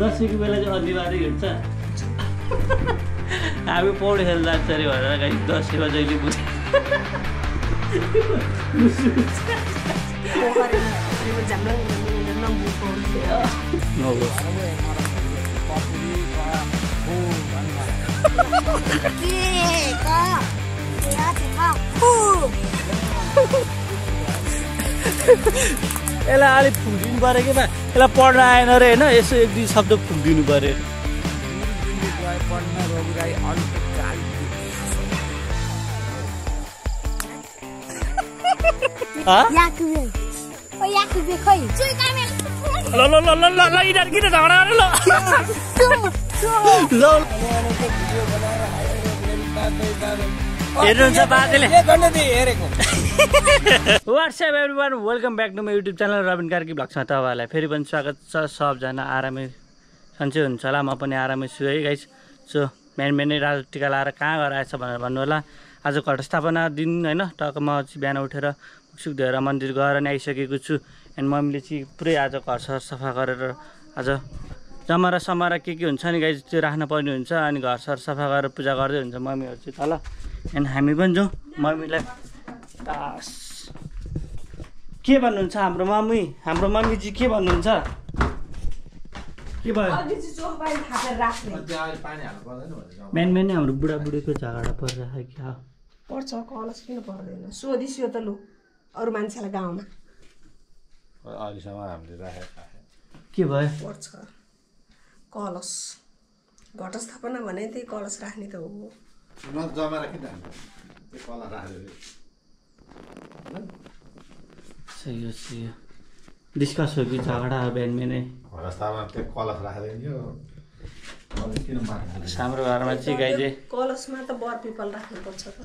दसैँको बेला चाहिँ अनिवार्य हुन्छ हामी पौडी खेल्न जान्छ अरे भनेर गाई दसैँमा जहिले बुझ्छ यसलाई अलिक फुकिदिनु पऱ्यो कि बा यसलाई पढ्न आएन अरे होइन? यसो एक दुई शब्द फुकिदिनु पऱ्यो। ल हेर्नुहुन्छ बाजेले। What's up everyone welcome back to my YouTube channel Rabin Karki भ्लग्समा तपाईँहरूलाई फेरि पनि स्वागत छ सबजना आरामै सन्चै हुन्छ होला म पनि आरामै छु है गाइस सो बिहान बिहानै रातो टिका लाएर कहाँ गएर आएछ भनेर भन्नु होला। आज घटस्थापना दिन होइन टक्क म चाहिँ बिहान उठेर सुख धोएर मन्दिर गएर नै आइसकेको छु। एन्ड मम्मीले चाहिँ पुरै आज घर सर सफा गरेर आज जमारा समारा के के हुन्छ नि गाई त्यो राख्न पर्ने हुन्छ अनि घर सर सफा गरेर पूजा गर्दै हुन्छ मम्मीहरू चाहिँ तल एन्ड हामी पनि जाउँ। मम्मीलाई तास। के भन्नुहुन्छ हाम्रो मम्मी? हाम्रो मम्मी चाहिँ के भन्नुहुन्छ? के भयो? बिहान बिहानै हाम्रो बुढाबुढीको झगडा परिरहेको क्या। पर्छ कलस किन पर्दैन? सोधिस्यो त लु अरू मान्छेलाई गाउँमा। अहिलेसम्म हामीले राखेको के भयो? पर्छ। कलस घटस्थापना भने त्यही कलश राख्ने त हो। न जमाएर किन त्यो कला राखेर सही हो सही हो डिस्कस हो कि झगडा हो बिहान बिहानै त्यो कलश राखेर यो हाम्रो घरमा चाहिँ गाई चाहिँ कलशमा त बर पिपल राख्नुपर्छ त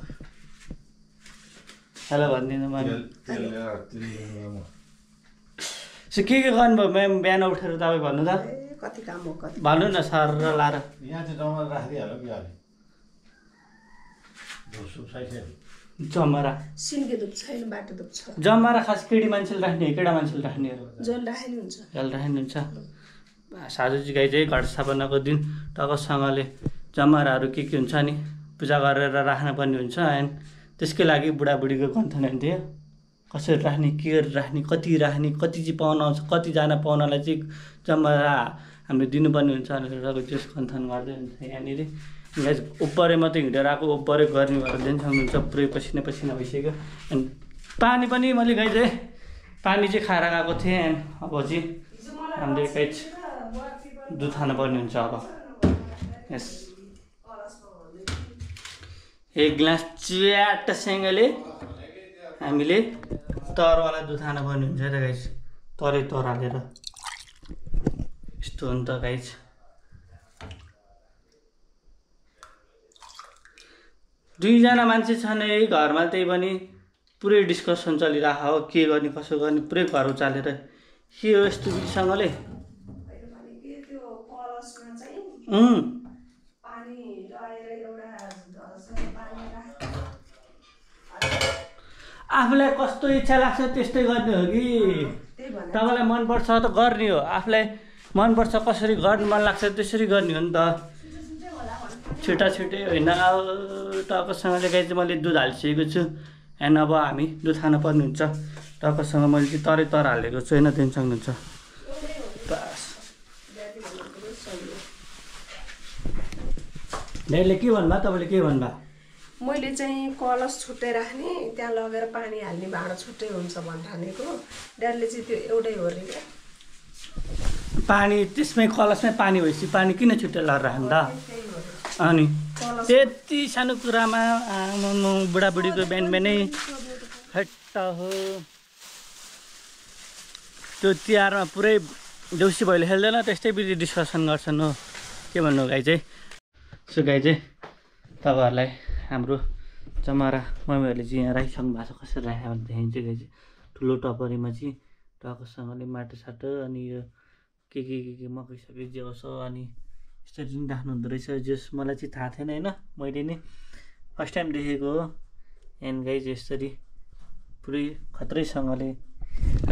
हेलो भनिदिनु सो के के गर्नुभयो म्याम बिहान उठेर तपाईँ भन्नु त ए कति काम हो कति भन्नु न सर र लाएर यहाँ चाहिँ जमाएर राखिदिइहाल्यो कि जमरा। सिन्के धुप छैन बाटो धुप छ जमरा खास केटी मान्छेले राख्ने केटा मान्छेले राख्ने हो? जल राखे नि हुन्छ। जल राख्नुहुन्छ साधुजी गाई चाहिँ घट स्थापनाको दिन टक्कसँगले जमराहरू के के हुन्छ नि पूजा गरेर राख्न पर्ने हुन्छ एन्ड त्यसकै लागि बुढाबुढीको गन्थन थियो कसरी राख्ने के राख्ने कति राख्ने कति चाहिँ पाहुना आउँछ कतिजना पाहुनालाई चाहिँ जमरा हामीले दिनुपर्ने हुन्छ अब त्यस गन्थन गर्दै हुन्छ यहाँनिर। गाइस उब्बरे मात्रै हिँडेर आएको उब्बरे गर्ने भएर दिन सक्नुहुन्छ। पुरै पसिना पसिना भइसक्यो। एन्ड पानी पनि मैले गाई चाहिँ पानी चाहिँ खाएर गएको थिएँ। एन्ड अब चाहिँ हामीले एकैच दुध खानुपर्ने हुन्छ अब। यस एक ग्लास च्याटसँगले हामीले तरवाला दुध खानुपर्ने हुन्छ त गाइस तरै तर हालेर यस्तो हो नि त गाइस दुईजना मान्छे छन् है घरमा त्यही पनि पुरै डिस्कसन चलिरहेको हो के गर्ने कसो गर्ने पुरै घर उचालेर। के हो यस्तो राख आफूलाई कस्तो इच्छा लाग्छ त्यस्तै गर्ने हो कि? तपाईँलाई मनपर्छ त गर्ने हो। आफूलाई मनपर्छ कसरी गर्नु मन लाग्छ त्यसरी गर्ने हो नि त। छिटा छिटै होइन टक्कसँगले गाई चाहिँ मैले दुध हालिसकेको छु। एन्ड अब हामी दुध खानु पर्ने हुन्छ टक्कसँग मैले चाहिँ तरै तर हालेको छु होइन दिन सक्नुहुन्छ बस। ड्याडीले के भन्नुभयो? तपाईँले के भन्नुभयो? मैले चाहिँ कलश छुट्टै राख्ने त्यहाँ लगेर पानी हाल्ने भाँडा छुट्टै हुन्छ भनिठानेको ड्याडीले चाहिँ त्यो एउटै हो अरे क्या। पानी त्यसमै कलसमै पानी भएपछि पानी किन छुट्टै लगाएर त। अनि त्यति सानो कुरामा आमामा बुढाबुढीको बिहान बिहानै हट्ट हो। त्यो तिहारमा पुरै देउसी भैलो खेल्दैन त्यस्तै विधि डिस्कसन गर्छन् हो। के भन्नु गाई चाहिँ सो गाई चाहिँ तपाईँहरूलाई हाम्रो जमारा मम्मीहरूले चाहिँ यहाँ राखिसक्नु भएको छ कसरी राख्यो भनेदेखि चाहिँ गाई चाहिँ ठुलो टपरीमा चाहिँ टक्कसँगले माटो साटो अनि यो के के के के मकै सकै जे होस् अनि यसरी पनि राख्नु हुँदो रहेछ जस मलाई चाहिँ थाहा थिएन होइन मैले नै फर्स्ट टाइम देखेको हो। एन्ड चाहिँ यसरी पुरै खत्रैसँगले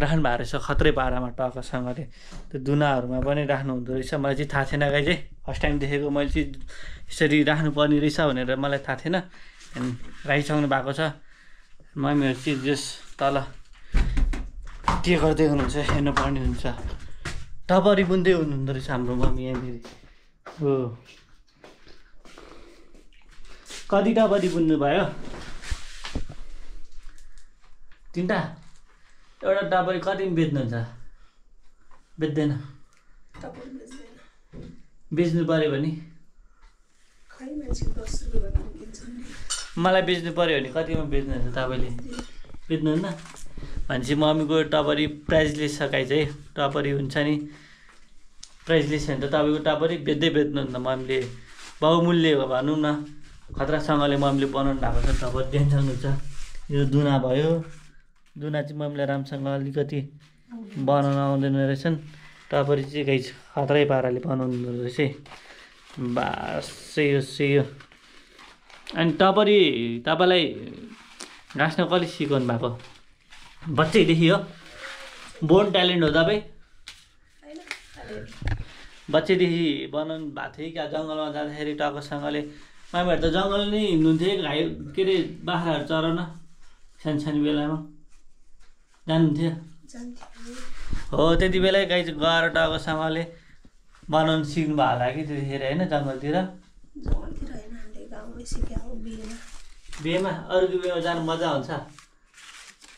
राख्नु भएको रहेछ खत्रै पारामा टकसँगले। त्यो दुनाहरूमा पनि राख्नु हुँदो रहेछ मलाई चाहिँ थाहा थिएन गाई फर्स्ट टाइम देखेको मैले चाहिँ यसरी राख्नुपर्ने रहेछ भनेर मलाई थाहा थिएन। अनि राखिसक्नु भएको छ। मम्मीहरू चाहिँ जस तल के गर्दै हुनुहुन्छ हेर्नुपर्ने हुन्छ। टपरी बुन्दै हुनुहुँदो रहेछ हाम्रो मम्मी यहाँनिर हो कति टपरी बुन्नु भयो तिनवटा एउटा टपरी कतिमा बेच्नुहुन्छ बेच्दैन बेच्नु पऱ्यो भने मलाई बेच्नु पऱ्यो भने कतिमा बेच्नुहुन्छ तपाईँले बेच्नुहुन्न भनेपछि मम्मीको टपरी प्राइजलेस गाई चाहिँ टपरी हुन्छ नि। प्राइजलेस भने त तपाईँको टपरी बेच्दै बेच्नुहुन्न मम्मीले। बहुमूल्य हो भनौँ न। खतरासँगले मम्मीले बनाउनु भएको छ टपरी। देख्न सक्नुहुन्छ यो दुना भयो। दुना चाहिँ मम्मीले राम्रोसँग अलिकति बनाउन आउँदैन रहेछन्। टपरी चाहिँ गाई खतरै पाराले बनाउनु रहेछ है। बास यो चाहिँ यो अनि टपरी तपाईँलाई गाँस्न कहिले सिकाउनु भएको। बच्चैदेखि हो बोर्न ट्यालेन्ट हो तपाईँ बच्चैदेखि बनाउनु भएको थियो क्या? जङ्गलमा जाँदाखेरि टक्कसँगले मामीहरू त जङ्गल नै हिँड्नुहुन्थ्यो। गाई के अरे बाख्राहरू चराउन सानो सानो बेलामा। जानुहुन्थ्यो। हो त्यति बेलै गाई चाहिँ गएर टक्कसँगले बनाउनु सिक्नु भएको होला कि त्यतिखेर होइन जङ्गलतिर बिहेमा। अरूको बिहेमा जानु मजा हुन्छ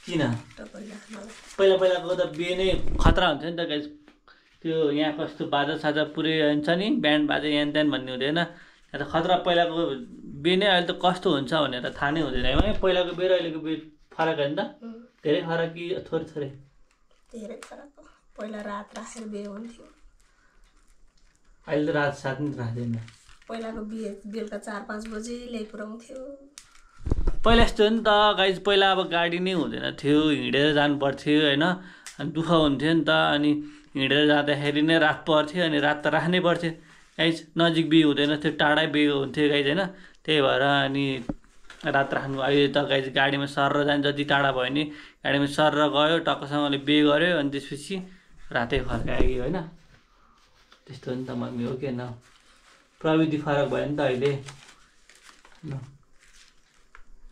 किन? पहिला पहिलाको त बिहे नै खतरा हुन्छ नि त गाइस। त्यो यहाँ कस्तो बाजा साजा पुरै हुन्छ नि ब्यान्ड बाजा यान त्यान भन्ने हुँदैन। यहाँ त खतरा पहिलाको बिहे नै अहिले त कस्तो हुन्छ भनेर थाहा नै हुँदैन। है पहिलाको बिहे र अहिलेको बिहे फरक होइन त। धेरै फरक कि थोरै थोरै? धेरै फरक पहिला रात राखेर बिहे हुन्थ्यो। अहिले त रात सात नि राख्दैन। पहिलाको बिहे बेलुका चार पाँच बजी ल्याइपुऱ्याउँथ्यो। पहिला यस्तो नि त गाइज पहिला अब गाडी नै हुँदैन थियो हिँडेर जानु पर्थ्यो होइन? अनि दुःख हुन्थ्यो नि त अनि हिँडेर जाँदाखेरि नै रात पर्थ्यो अनि रात त राख्नै पर्थ्यो। गाइज नजिक बिहे हुँदैन थियो टाढै बिहे हुन्थ्यो गाइज होइन? त्यही भएर अनि रात राख्नु अहिले त गाइज गाडीमा सर जान्छ जति टाढा भयो नि गाडीमा सर गयो टक्कसँगले बिहे गऱ्यो अनि त्यसपछि रातै फर्कायो होइन? त्यस्तो नि त मम्मी हो कि न प्रविधि फरक भयो नि त अहिले। ल।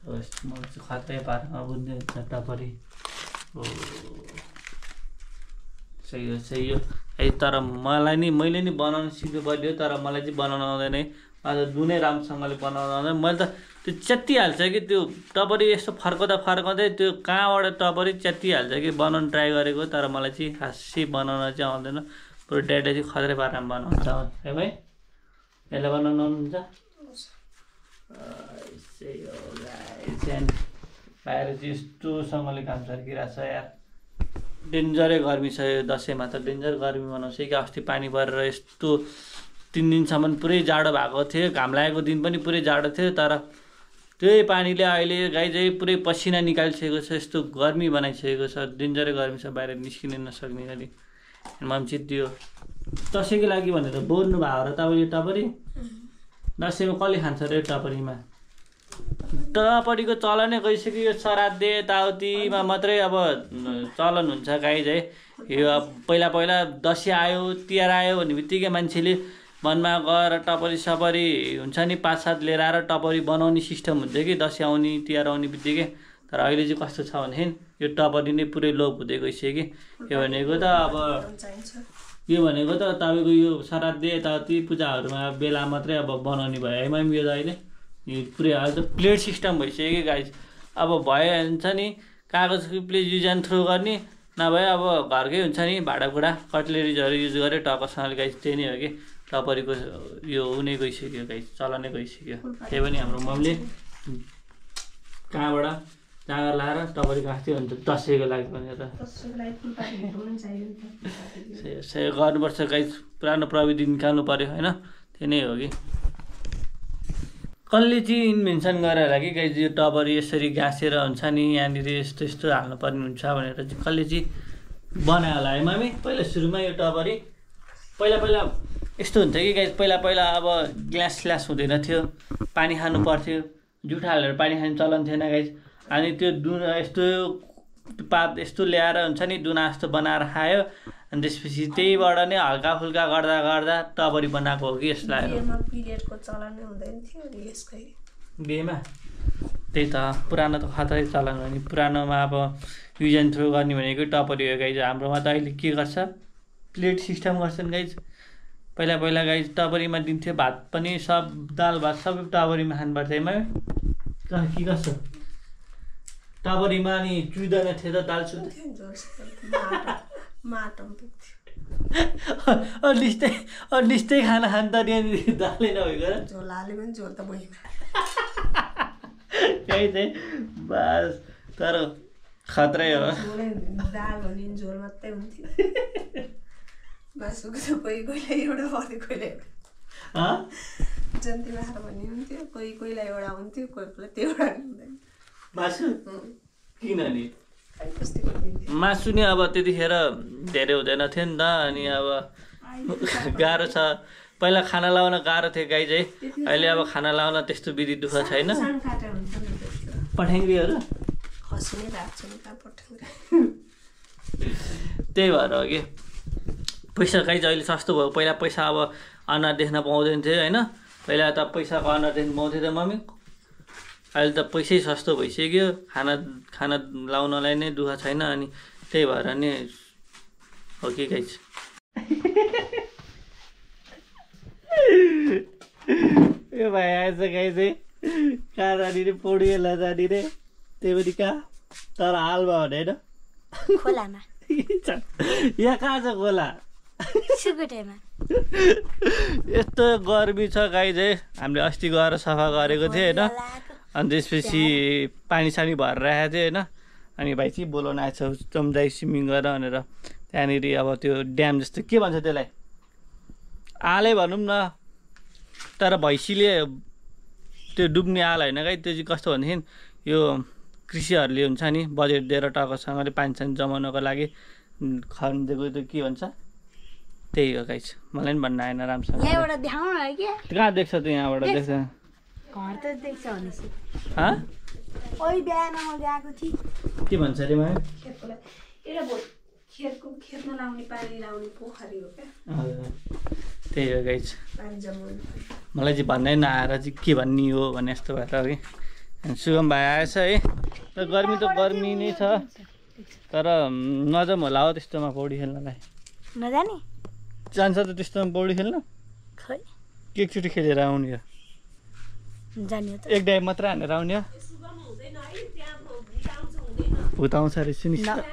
होस् म चाहिँ खतरै पारामा बुझ्दै हुन्छ टपरी हो। सही हो सही हो। है तर मलाई नि मैले नि बनाउनु सिक्नु पर्यो तर मलाई चाहिँ बनाउनु आउँदैन है। त दुनै राम्रोसँगले बनाउनु आउँदैन। मैले त त्यो च्यात्तिहाल्छ कि त्यो टपरी यस्तो फर्काउँदा फर्काउँदै त्यो कहाँबाट टपरी च्यात्तिहाल्छ कि बनाउनु ट्राई गरेको तर मलाई चाहिँ खासै बनाउन चाहिँ आउँदैन। बरु ड्याडले चाहिँ खतरै पारामा बनाउँछ है भाइ। यसलाई बनाउनु आउनुहुन्छ? And बाहिर चाहिँ यस्तोसँगले काम छर्किरहेको छ यार। डेन्जरै गर्मी छ यो दसैँमा त। डेन्जर गर्मी मनाउँछ कि अस्ति पानी परेर यस्तो तिन दिनसम्म पुरै जाडो भएको थियो। घाम लागेको दिन पनि पुरै जाडो थियो तर त्यही पानीले अहिले गाई चाहिँ पुरै पसिना निकालिसकेको छ यस्तो गर्मी बनाइसकेको छ। डेन्जरै गर्मी छ बाहिर निस्किन नसक्ने गरी। मम चाहिँ त्यो दसैँको लागि भनेर बोल्नु भएको र तपाईँले टपरी? दसैँमा कसले खान्छ रे टपरीमा? टपरीको चलनै गइसक्यो यो श्राद्ध यताउतिमा मात्रै अब चलन हुन्छ गाई चाहिँ यो अब पहिला पहिला दसैँ आयो तिहार आयो भन्ने बित्तिकै मान्छेले मनमा गएर टपरी सपरी हुन्छ नि पाँच सात लिएर आएर टपरी बनाउने सिस्टम हुन्छ कि दसैँ आउने तिहार आउने बित्तिकै। तर अहिले चाहिँ कस्तो छ भनेदेखि यो टपरी नै पुरै लोप हुँदै गइसक्यो कि। यो भनेको त अब यो भनेको त तपाईँको यो श्राद्ध यताउति पूजाहरूमा बेला मात्रै अब बनाउने भयो। है म्याम यो त अहिले। पुरै अहिले त प्लेट सिस्टम भइसक्यो कि गाइज अब भयो हुन्छ नि कागजको प्लेट युज एन्ड थ्रो गर्ने नभए अब घरकै हुन्छ नि भाँडाकुँडा कटलेरिजहरू युज गऱ्यो टक्कसँगले गाइज त्यही नै हो कि? टपरीको यो उ नै गइसक्यो गाइज चलनै गइसक्यो। त्यही पनि हाम्रो मम्मीले कहाँबाट जाँगर लाएर टपरी गाँस्थ्यो अन्त दसैँको लागि भनेर। गर्नुपर्छ गाइज पुरानो प्रविधि निकाल्नु पऱ्यो होइन? त्यही नै हो कि? कसले चाहिँ इन्भेन्सन गरेर होला कि गाइज यो टबरी यसरी गाँसेर हुन्छ नि यहाँनिर यस्तो यस्तो हाल्नुपर्ने हुन्छ भनेर चाहिँ कसले चाहिँ बनायो होला है मामी। पहिला सुरुमा यो टबरी। पहिला पहिला यस्तो हुन्छ कि गाइज पहिला पहिला अब ग्लास स्ल्यास हुँदैन थियो पानी खानु पर्थ्यो जुठा हालेर पानी खाने चलन थिएन गाइज अनि त्यो दुध यस्तो पात यस्तो ल्याएर हुन्छ नि दुना जस्तो बनाएर खायो। अनि त्यसपछि त्यहीबाट नै हल्का फुल्का गर्दा गर्दा टबरी बनाएको हो कि लाग्यो बिहेमा त्यही त पुरानो त खतरै चलन हो नि। पुरानोमा अब युज एन्ड थ्रो गर्ने भनेको टपरी हो गाइज। हाम्रोमा त अहिले के गर्छ? प्लेट सिस्टम गर्छन् गाइज। पहिला पहिला गाइज टपरीमा दिन्थ्यो भात पनि सब दाल भात सबै टपरीमा खानुपर्छ है के कस्तो टपरीमा अनि चुइँदैन थियो त दाल चुइँदैन माटो लिस्टै लिस्टै खाना खानु त त्यहाँनिर दालै नभएको झोल हाल्यो भने झोल त भइमा। त्यही चाहिँ बस तर खत्रै हो। दाल भने झोल मात्रै हुन्थ्यो। मासुको त कोही कोहीलाई एउटा पर्थ्यो कोहीलाई? जन्ती बाख्रा भन्ने हुन्थ्यो कोही कोहीलाई एउटा हुन्थ्यो कोही कोहीलाई त्यो एउटा हुँदैन। मासु? किन नि खै कस्तो गरिदिन्थ्यो मासु नि अब त्यतिखेर धेरै हुँदैन थियो नि त अनि अब गाह्रो छ। पहिला खाना लाउन गाह्रो थियो गाई चाहिँ। अहिले अब खाना लाउन त्यस्तो विधि दुःख छैन। त्यही भएर हो कि पैसा गाई चाहिँ अहिले सस्तो भयो। पहिला पैसा अब अनुहार देख्न पाउँदैन थियो होइन? पहिला त पैसाको अनुहार देख्न पाउँथ्यो त मम्मी। अहिले त पैसै सस्तो भइसक्यो। खाना खाना लाउनलाई नै दुःख छैन अनि त्यही भएर नि हो कि गाई ए भाइ आएछ गाई चाहिँ कहाँ जाने रे? पौडी खेल्न जाने रे। त्यही पनि कहाँ? तर हालमा भने होइन? खोलामा। यहाँ कहाँ छ खोला? सुकुटेमा। यस्तो गर्मी छ गाई चाहिँ हामीले अस्ति गएर सफा गरेको थियो होइन। अनि त्यसपछि पानी सानी भरेर राखेको थियो होइन। अनि भाइ चाहिँ बोलाउन आएछ चम्दाइ स्विमिङ गर भनेर। त्यहाँनिर अब त्यो ड्याम जस्तो के भन्छ त्यसलाई? आलै भनौँ न तर भैँसीले त्यो डुब्ने आल होइन गाई त्यो चाहिँ कस्तो भनेदेखि यो कृषिहरूले हुन्छ नि बजेट दिएर टक्कसँगले पानी सानी जमाउनको लागि खनिदिएको त्यो के भन्छ? त्यही हो गाइस मलाई पनि भन्न आएन राम्रोसँग। कहाँ देख्छ त यहाँबाट? देख्छ। घर त देख्छ भनेपछि। हँ? ओइ बिहान म गएको थिएँ। के भन्छ अरे माया? खेतको लागि एउटा भो खेतको खेतमा लाउने पानी लाउने पोखरी हो क्या। त्यही हो जमाउने मलाई चाहिँ भन्नै नआएर चाहिँ के भन्ने हो भने जस्तो भएर अनि सुगम भाइ आएछ है। तर गर्मी त गर्मी नै छ। तर नजाउँ होला हो त्यस्तोमा पौडी खेल्नलाई। नजाने? जान्छ त त्यस्तोमा पौडी खेल्न। खै? एकचोटि खेलेर आउने हो। त एक डाइभ मात्र हानेर आउने हो। भुताउँछ अरे सुनिस्। त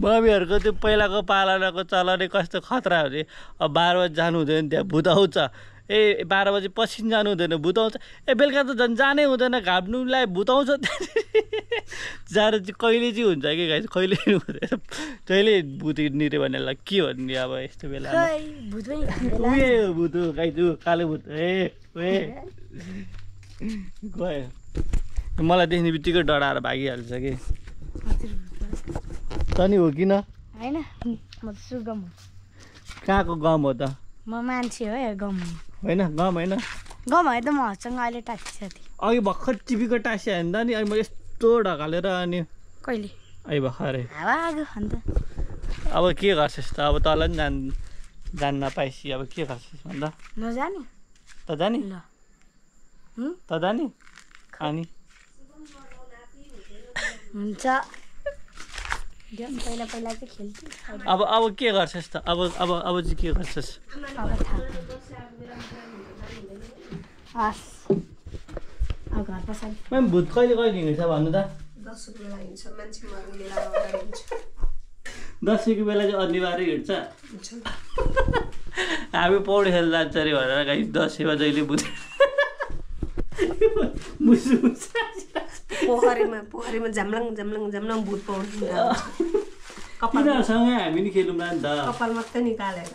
मम्मीहरूको त्यो पहिलाको पालनाको चलनै कस्तो खतरा हो अरे अब बाह्र बजी जानु हुँदैन त्यहाँ भूत आउँछ। ए बाह्र बजी पछि जानु हुँदैन भूत आउँछ ए बेलुका त झन् जानै हुँदैन घाप्नुलाई भूत आउँछ जाडो चाहिँ कहिले चाहिँ हुन्छ कि गाई कहिले हुँदैन जहिले भूत हिँड्ने भनेर के भन्ने अब यस्तो खाँदैन उयो भूत हो गाइजु कालो भूत। ए ए गयो। मलाई देख्ने बित्तिकै डराएर भागिहाल्छ कि। तनी हो किन? होइन कहाँको गम हो त? म मान्छे हो गम हो। होइन गम होइन गम है त मसँग अहिले टाँसिएको थिएँ। अघि भर्खर टिपीको टाँसियो भने त नि अनि म यस्तो ढकालेर अनि कहिले? अहिले भर्खरै। अब के गर्छस् त अब तल नि जान जान नपाएपछि अब के गर्छस् भन्दा? नजाने। त जाने? त जाने। अनि? हुन्छ। पहिला पहिला चाहिँ खेल्थ्यो। अब अब के गर्छस् त अब अब अब चाहिँ के गर्छस् हस् अब घर पछाडि म्याम भूत कहिले कहिले हिँड्छ भन्नु त दस मान्छे मर्ने बेला अगाडि हुन्छ दसैँको बेला चाहिँ अनिवार्य हिँड्छ हामी पौडी खेल्न जान्छ अरे भनेर गाई दसैँमा जहिले मुसु मुसु पोखरीमा पोखरीमा झ्याम्लाङ झ्याम्लाङ झ्याम्लाङ भूत तिनीहरूसँगै हामी नि खेलौँ न नि त कपाल मात्रै निकालेर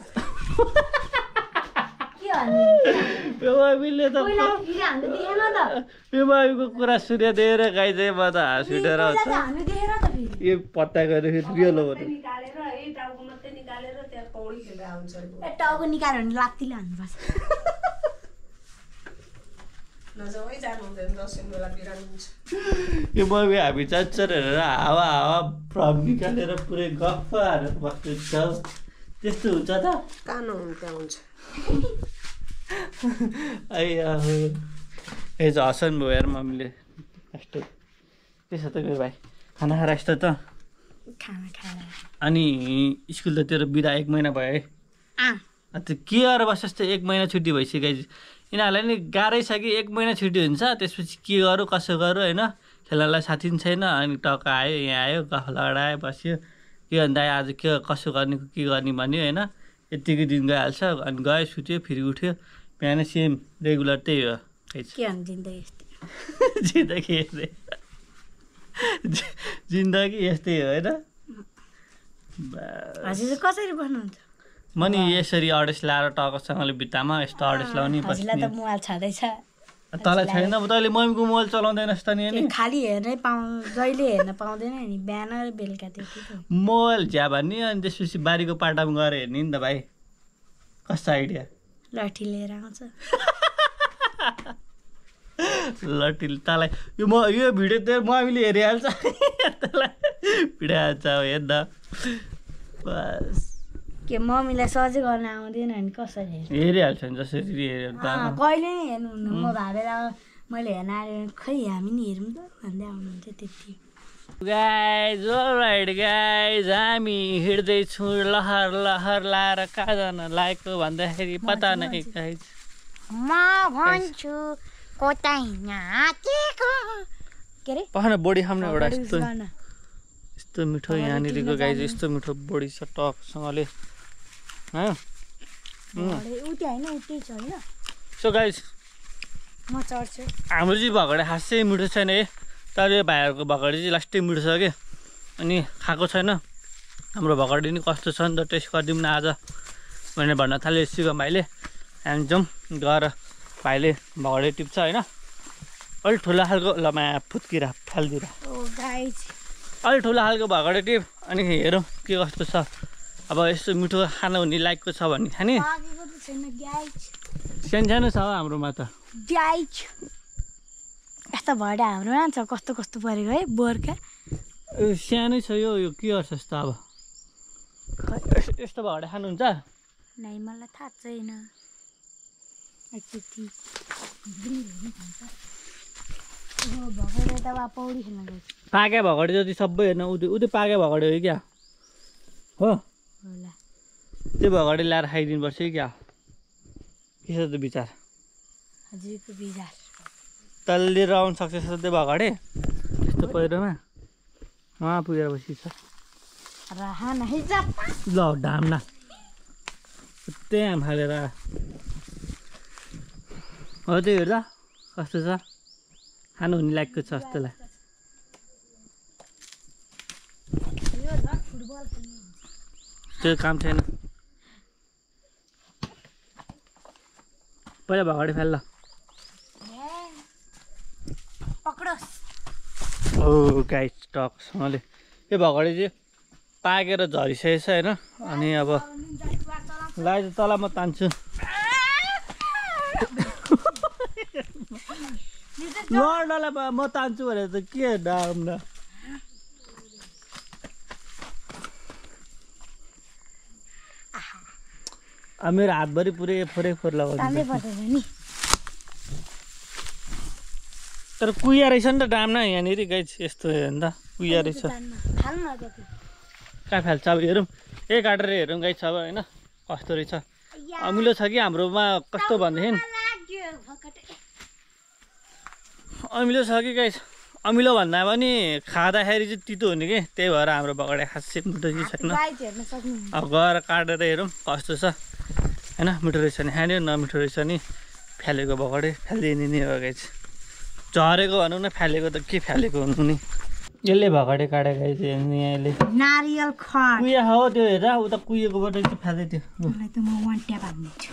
के भन्नु यो बाबीले त पहिला फेरि हामी देखेन त यो बाबीको कुरा सुने दिएर गाई चाहिँ म त हाँस उठेर यो पत्ता गएर फेरि रियल हो भने निकालेर ए टाउको निकाल्यो भने यो मम्मी हामी चच्चर हेरेर हावा हावा फ्रम निकालेर पुरै गफ हालेर बस्दैछौ त्यस्तो हुन्छ त कानो हुन्छ हुन्छ ऐ आहो ए हसन भयो यार मम्मीले यस्तो त्यसो त मेरो भाइ खाना खाएर यस्तो त अनि स्कुल त तेरो बिदा एक महिना भयो है अन्त के गरेर बस्छस् त एक महिना छुट्टी भइसक्यो यिनीहरूलाई नि गाह्रै छ कि एक महिना छुट्टी हुन्छ त्यसपछि के गरौँ कसो गरौँ होइन खेल्नलाई साथी पनि छैन अनि टक्क आयो यहाँ आयो गफ लडायो बस्यो के भन्दा आज के कसो गर्ने के गर्ने भन्यो होइन यत्तिकै दिन गइहाल्छ अनि गयो सुत्यो फेरि उठ्यो बिहान सेम रेगुलर त्यही हो। जिन्दगी यस्तै। जिन्दगी यस्तै हो होइन? कसरी बस्नुहुन्छ म नि यसरी अडेस लाएर टकसँगले भित्तामा यस्तो अडेस लाउने तँलाई छैन अब तैँले मम्मीको मोबाइल चलाउँदैनस् त नि खालि हेर्नै पाउ जहिले हेर्न पाउँदैन नि बिहान र बेलुका। मोबाइल झ्या भन्ने अनि त्यसपछि बारीको पाटामा गएर हेर्ने नि त भाइ। कस्तो आइडिया? लट्ठी लिएर आउँछ। लट्टी तँलाई यो म यो भिडियो त मम्मीले हेरिहाल्छ। तँलाई भिडियो हाल्छ अब हेर न। बस। के मम्मीलाई सजै गर्न आउँदैन नि कसरी हेर्नु? हेरिहाल्छ नि जसरी हेऱ्यो कहिले नि हेर्नुहुन्न? म भाबेर मैले हेर्न आएर खै हामी नि हेरौँ त भन्दै आउनुहुन्छ त्यति। गाइज राइट गाइज हामी हिँड्दैछौँ लहर लहर लाएर कहाँ जान? लागेको भन्दाखेरि पता नै गाइज। म भन्छु कतै नाचेको के अरे? पखान बोडी न एउटा यस्तो। यस्तो मिठो यहाँनिरको गाइज यस्तो मिठो बोडी छ टकसँगले। सो गाइज हाम्रो चाहिँ भगडे खासै मिठो छैन है तर यो भाइहरूको भगडे चाहिँ लास्टै मिठो छ कि? अनि खाएको छैन। हाम्रो भगडे नि कस्तो छ नि त टेस्ट गरिदिउँ न आज भनेर भन्न थाल्यो सिको भाइले। हामी जाउँ गएर भाइले भगडे टिप्छ होइन। अलिक ठुलो खालको लमा फुत्किरा फालिदिएर अलिक ठुलो खालको भगडे टिप। अनि हेरौँ के कस्तो छ। अब यस्तो मिठो खानु हुने लायकको छ भने खाने सानो सानो छ हाम्रोमा त। यस्तो भएर हाम्रो छ कस्तो कस्तो परेको है बोर्का? सानै छ यो यो के गर्छस् त अब। यस- यस्तो भगडे खानुहुन्छ? नै मलाई थाहा छैन। भगेर त वा पौडी खेल्न गएको पाके भगडे जति सबै हेर्न उति उति पाके भगडे हो कि क्या? हो। त्यो भगडे ल्याएर खाइदिनुपर्छ कि क्या? के छ त विचार? हजुरको बिजार तल लिएर आउनु सक्छ त्यो भगडे। त्यस्तो पहिरोमा। उहाँ पुगेर बसी छ ल ढाम्ना त्यहाँ फालेर। हो त्यो हेर्दा। कस्तो छ? खानु हुने लायकको छ जस्तोलाई त्यो काम छैन। पहिला भगडे फाल ल पक्रोस्। ओ गाई स्टकसँगले यो भगडे चाहिँ पाकेर झरिसकेको छ होइन? अनि अब लाइ तल म तान्छु। लड्नलाई म- म तान्छु भनेर त के डाम न? अब मेरो हातभरि पुरै फोरै फोर लगाउँछ पर्छ नि तर कुहिया रहेछ नि त डाम न यहाँनिर गाई यस्तो हेर्नु त कुहिया रहेछ। कहाँ फाल्छ अब हेरौँ एक काटेर हेरौँ गाई छ अब होइन? कस्तो रहेछ? अमिलो छ कि हाम्रोमा? कस्तो भनेदेखि अमिलो छ कि गाई? अमिलो भन्दा पनि खाँदाखेरि चाहिँ तितो हुने कि? त्यही भएर हाम्रो बगडा खासै मिठो चाहिँ छैन अब गएर काटेर हेरौँ कस्तो छ? होइन मिठो रहेछ नि खाने नमिठो रहेछ नि? फ्यालेको बगडे फ्यालिदिने नि हो गाई। झरेको भनौँ न फ्यालेको त के फ्यालेको हुनु नि? यसले भगडे काटेको यहाँ यसले नारियल कुहिया हो त्यो हेर उता कुहिएकोबाट चाहिँ फ्याल्दै थियो मलाई त म वान ट्याप हाल्नेछु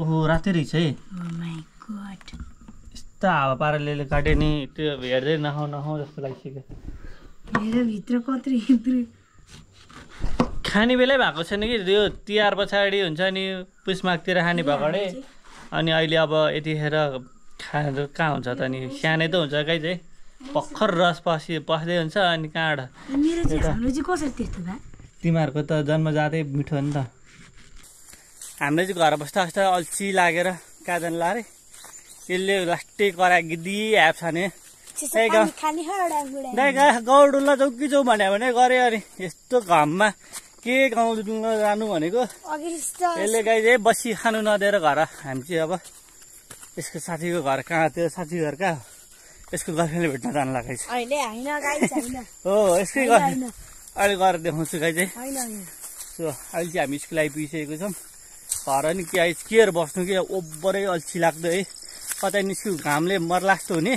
ओहो रातै रहेछ है। गड यस्तो हावा पाराले काट्यो नि त्यो हेर्दै नखाउ नखाउ जस्तो लागिसक्यो। भित्र कत्रो खाने बेलै भएको छैन कि त्यो तिहार पछाडि हुन्छ नि पुस माघतिर खाने भगडे। अनि अहिले अब यतिखेर खानु कहाँ हुन्छ त नि? सानै त हुन्छ गाई चाहिँ। भर्खर रस पसि पस्दै हुन्छ अनि हाम्रो भए? तिमीहरूको त जन्मजातै मिठो हो नि त। हामीले चाहिँ घर बस्दा बस्दा अल्छी लागेर कहाँ जानु ला अरे यसले लास्टै करा आएको छ नि त्यही गा। खाने दाइ गा गाउँ डुल्न जाउँ कि जाउँ भन्यो भने गऱ्यो अरे यस्तो घाममा के गाउँ जानु भनेको? यसले गाई चाहिँ बसी खानु नदिएर घर। हामी चाहिँ अब यसको साथीको घर कहाँ त्यो साथी घर कहाँ? यसको गर्लफ्रेन्डले भेट्न जानु लागेको छैन हो यसकै अहिले गएर देखाउँछु गाई चाहिँ। सो अहिले चाहिँ हामी स्कुल आइपुगिसकेको छौँ। घर नि के केयर बस्नु कि? ओभरै अल्छी लाग्दो है। कतै निस्क्यौँ घामले मर्लास्तो हुने।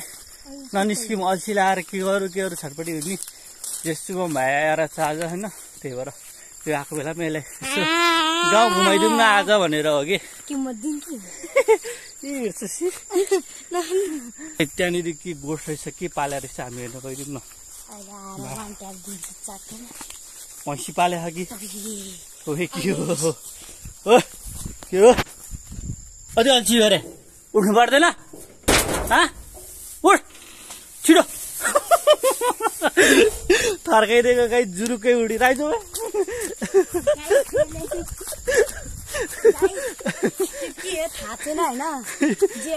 ननिस्क्यौँ अल्छी लगाएर के गरौँ के गरौँ छटपट्टि हुने। जेसुमा भएर छ आज होइन? त्यही भएर त्यो आएको बेला मैले यसो गाउँ घुमाइदिउँ न आज भनेर हो कि? कि हेर्छ सी त्यहाँनिर के गोठ रहेछ के पाले रहेछ हामी हेर्न गइदिउँ न। भैँसी पाले कि? ओहे के हो? के हो? अझै अल्छी अरे उठ्नु पर्दैन। उठ छिटो। थर्काइदिएको गाई जुरुकै उडिरहेछ। के थाहा छैन होइन जे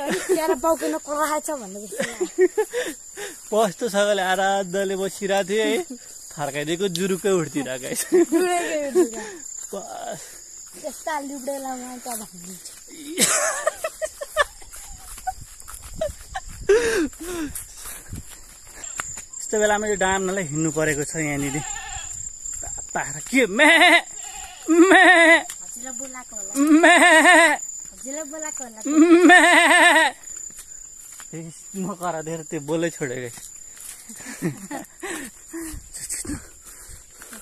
कराएछ भन्ने लाग्यो। कस्तोसँगले आराधले बसिरहेको थियो है थर्काइदिएको जुरुकै उठ्तिर गाई डुडेकै डुडा। बस त्यस्ता लुब्डेलाई म त भनिदिन्छु यस्तो बेलामा चाहिँ डाम्नलाई हिँड्नु परेको छ यहाँनिर के मे मे हजुरलाई बोलाएको होला। मे हजुरलाई बोलाएको होला। मे ए, म करा दिएर त्यो बोलै छोडेको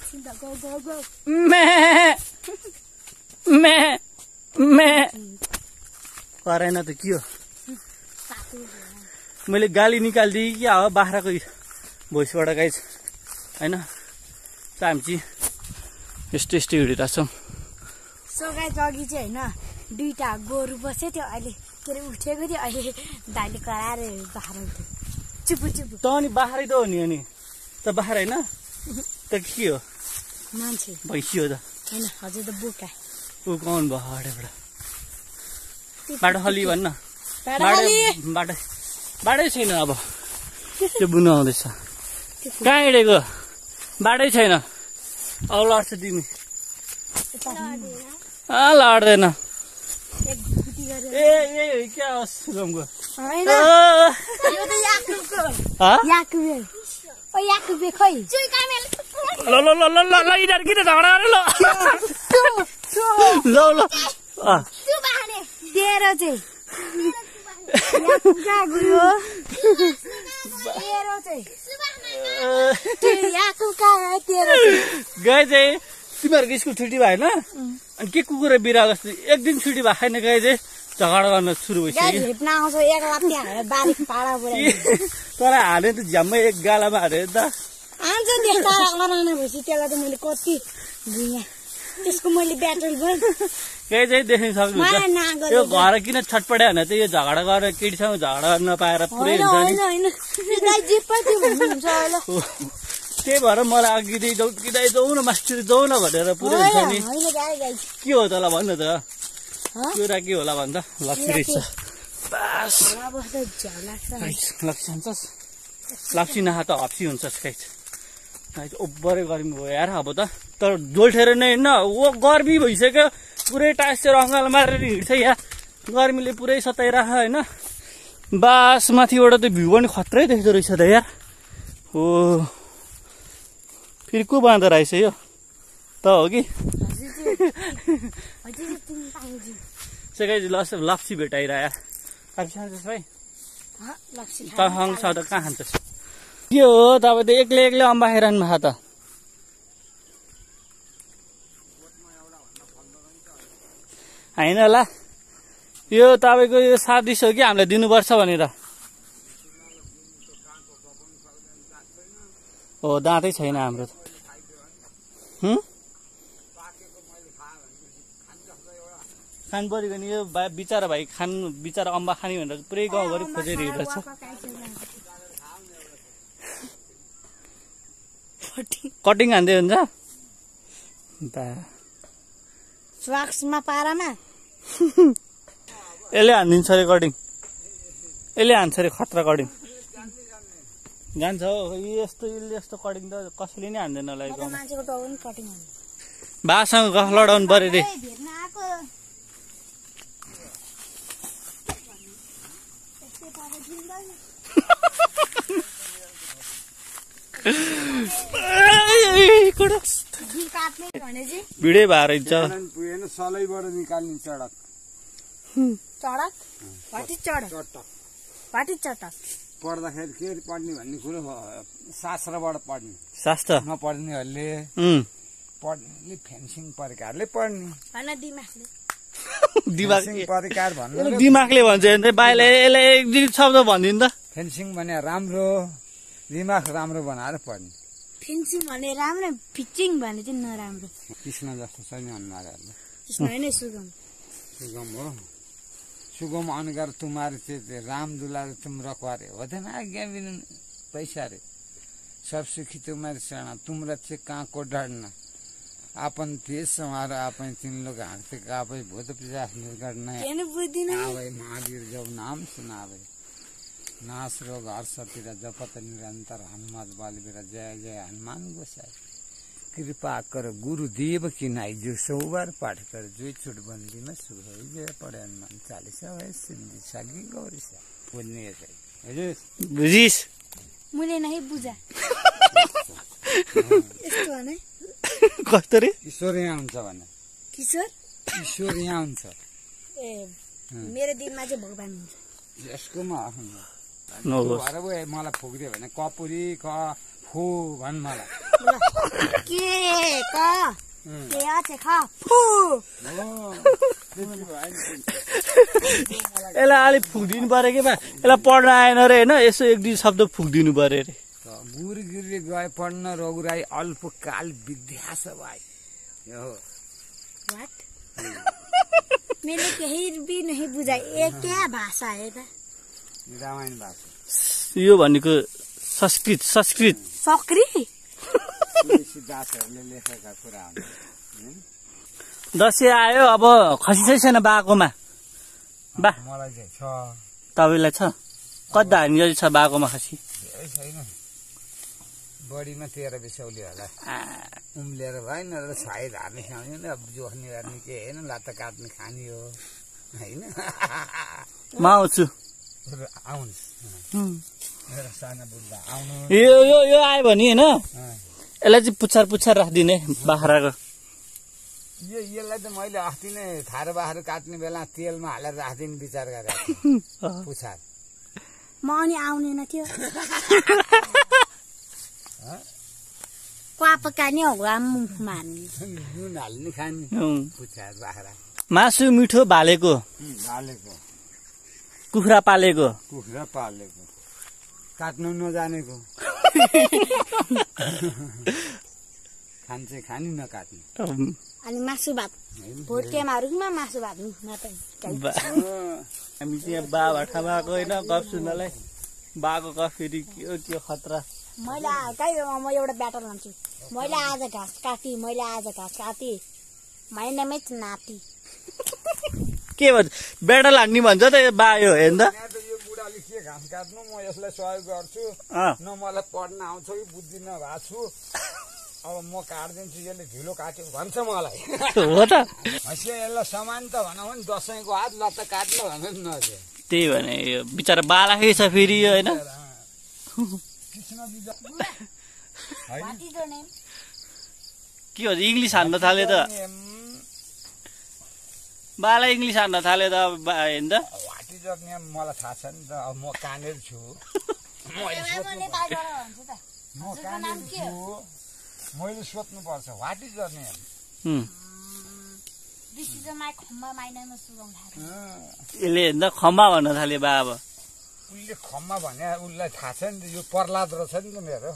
सिधा गो गो गो मे मे मे कराएन त के हो? मैले गाली निकालिदिएँ कि? अब बाख्राको भोइसबाट गाइज। होइन? चाहिँ यस्तो यस्तै हिँडिरहेको छौँ। सो गाइज अघि चाहिँ होइन दुइटा गोरु बस्यो त्यो अहिले के अरे उठेको थियो अहिले दाइले कराएर बाह्र उठ्यो चुपु चुपु। त अनि बाख्रै त हो नि अनि। त बाख्रा होइन? त के हो? मान्छे। भैँसी हो त। होइन हजुर त बोका। ऊ कौन भयो अगाडिबाट बाटो खाली भन्न। बाटो। बाटो छैन अब। त्यो बुनु आउँदैछ। कहाँ हिँडेको? बाटै छैन। लड्छ तिमी लड्दैन ए ए क्या होस् रमको? होइन। आ, यो त याकुबको। आ? याकुबे। ओ याकुबे खै? ल ल ल ल ल यिनीहरू किन झगडा गरे? ल। ल ल। चाहिँ। गए चाहिँ। तिमीहरूको स्कुल छुट्टी भएन? अनि के कुकुर बिरा जस्तो एक दिन छुट्टी भएको छैन गए चाहिँ झगडा गर्न सुरु भइसक्यो। तर हाले त झ्याम्मै एक गालामा हाल्यो त। भएपछि त्यसलाई त मैले कति भुइँ त्यसको मैले ब्याटल भयो। केही चाहिँ देख्न सक्नुहुन्छ। यो घर किन छटपट्यायो भने चाहिँ यो झगडा गरेर केटीसँग झगडा गर्न नपाएर पुरै हुन्छ नि। त्यही भएर मलाई अघि जाउँ किँदै जाउँ न मास्टर जाउँ न भनेर पुरै हुन्छ नि के हो तँलाई भन्नु त? कुरा के होला भन्दा लक्ष्मी लाग्छ लप्सी नखा त हप्सी हुन्छस् खाइ ओभरै गर्मी भयो यार अब त। तर जोल्ठेर नै हिँड्न। ओ गर्मी भइसक्यो। पुरै टाइस रङ्गाल मारेर हिँड्छ या। गर्मीले पुरै सताइरह होइन? बास माथिबाट त भ्यू पनि खत्रै देख्दो रहेछ त यार। हो। फेरि को बाँदो रहेछ यो? त हो कि? हजुर चाहिँ हजुर चाहिँ तिमी पाउँछु सेकाइ लस लप्सी भेटाइरह यार लप्सी खान्छस् भाइ त कहाँ खान्छस्? के हो तपाईँ त एक्लै एक्लै अम्बा खाइरहनु भएको त। होइन होला यो तपाईँको यो सादिस हो कि हामीलाई दिनुपर्छ भनेर। हो दाँतै छैन हाम्रो त? खानु पऱ्यो भने यो बिचरा भाइ खानु बिचरा अम्बा खाने भनेर पुरै गाउँभरि खोजेर हिँडिरहेछ कटिङ हान्दै हुन्छ? बा। स्वाक्समा पारामा? यसले हानिदिन्छ अरे कटिङ। यसले हान्छ अरे खतरा कटिङ। जान्छ हौ। यो यस्तो यसले यस्तो कटिङ त कसैले नै हान्दैन होला बासँग गफ लडाउनु पऱ्यो रे। भिडै भएर हिँड्छ। पुगेन सलैबाट निकाल्ने चडक। चडक? भटी चडक? भटी चटक। पढ्दाखेरि के पढ्ने भन्ने कुरो। शास्त्रबाट पढ्ने। शास्त्र? नपढ्नेहरूले पढ्ने फेन्सिङ परिकारले पढ्ने। दिमागले। दिमाग फेन्सिङ परिकार भन्नु दिमागले भन्छ बाहिर यसले एक दुई शब्द भनिदिनु त। फेन्सिङ भने राम्रो दिमाग राम्रो बनाएर पढ्ने। फेन्सिङ भने राम्रो फिचिङ भने चाहिँ नराम्रो। कृष्ण जस्तो छैन अनुहारहरूले। त्यसमा होइन सुगम। सुगम हो। सुगम अनुहार तुम्हारे ते राम दुलारे तुम रखवारे। होते ना आज्ञा बिन पैसा रे। सब सुखी तुम्हारे शरणा। तुम रक्षे कहाँ को डरना? आपन देश संहारो आपन तीन लोग हाँकते कापे भूत निर्गणना किन बुझ्दिन आवे महावीर जब नाम सुनावे। नाश रोग हर्ष तिर जपत निरंतर हनुमत बलवीर जय जय हनुमान गोसाई। कृपा कर गुरुदेव की नाई जो सौ बार पाठ कर जो छुट बंदी में सुख हो जय पड़े हनुमान चालीसा है सिद्धि सागी गौरी सा बोलने बुझिस? मैले नै बुझा। यस्तो भने कस्तो रे? ईश्वर यहाँ हुन्छ भने। किशोर? ईश्वर यहाँ हुन्छ। ए मेरो दिनमा चाहिँ भगवान् हुन्छ। यसकोमा मलाई फुक्रियो भने कपुरी क फु भन् मलाई। यसलाई अलिक फुकिदिनु पऱ्यो कि बा यसलाई पढ्न आएन रे होइन यसो एक दुई शब्द फुकिदिनु पऱ्यो अरे गुरु गिरी गए पढ्न रघुराई अल्पकाल विद्या सभाइ यो हो। वाट मैले केही भी नहीं बुझा ये क्या भाषा है त रामायण भाषा यो भनेको संस्कृत संस्कृत सक्री लेखेका कुरा दसैँ आयो अब खसी चाहिँ छैन बाकोमा बा। मलाई चाहिँ छ। तपाईँलाई छ? कता हानी जति छ बाकोमा खसी? छैन। बढीमा तेह्र बिसौली होला उम्लेर भएन र सायद हार्ने खाने अब जोख्ने गर्ने के होइन लात्ता काट्ने खाने हो। होइन? म आउँछु। आउनु। यो यो यो आयो भने होइन। यसलाई चाहिँ पुच्छार पुच्छार राखिदिने बाख्राको। यो यसलाई त मैले अस्ति नै थारो बाख्रो काट्ने बेला तेलमा हालेर राखिदिने विचार गरेको थिएँ। पुछार म अनि आउने न थियो मासु मिठो भालेको कुखुरा पालेको। कुखुरा पालेको। काट्नु नजानेको। खान्छ खाने नकाट्ने। अनि मासु भात? भोटेमा रुखमा मासु भात हामी चाहिँ यहाँ बा भाटा भएको होइन गफ सुन्नलाई। बाको गफ फेरि के हो के खतरा। मैले कहीँ म एउटा ब्याटर भन्छु। मैले आज घाँस काटेँ मैले आज घाँस काटेँ। महिनामै नाति। के भन्छ? बेडल हान्ने भन्छ त यो बा यो हेर्न त। घाँस काट्नु म यसलाई सहयोग गर्छु। न मलाई पढ्न आउँछ कि बुझ्दिन भएको छु। अब म काटिदिन्छु यसले ढिलो काट्यो भन्छ मलाई। हो त। हैसिया यसलाई सामान त भनौँ भने दसैँको हात लत्त काट्नु भनेर नदिए त्यही भने यो बिचरा बालाकै छ फेरि यो होइन? के भन्छ इङ्ग्लिस हान्न थाल्यो त। बाला इङ्ग्लिस हान्न थाल्यो त हेर्न त। नेम मलाई थाहा छ नि त अब म कहाँनिर छु। मैले म कहाँनिर छु। मैले सोध्नुपर्छ वाट इज खम्बा सुगाउँदाखेरि यसले हेर्न त खम्बा भन्न थाल्यो बा अब। उसले खम्मा भने उसलाई थाहा छ नि त यो प्रहलाद रहेछ नि त मेरो।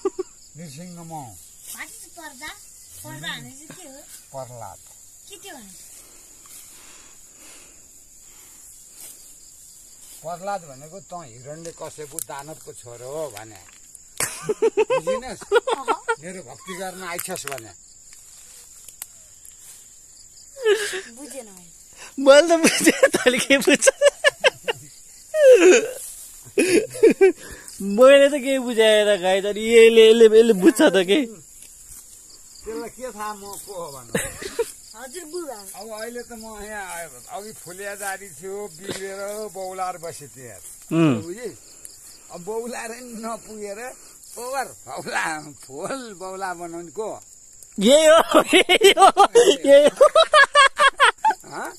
नृसिंह म प्रहलाद के त्यो भने प्रहलाद भनेको तँ हिरण्य कसेको दानवको छोरो हो भने। बुझिनस्? मेरो भक्ति गर्न आइछस् भने। बुझेन मैले। मैले त बुझेँ तैँले के बुझ्छ? मैले त केही बुझाएन गाई त यसले यसले यसले बुझ्छ त के? त्यसलाई के थाहा म को हो भन्नु? हजुर अब अहिले त म यहाँ आयो- अघि फुलिया जारी थियो बिग्रेर बौलाएर बसेँ त्यहाँ बुझि अब बौलाएर नि नपुगेर ओभर बौला फुल बौला बनाउने को? यही हो यही हो यही हो। हँ?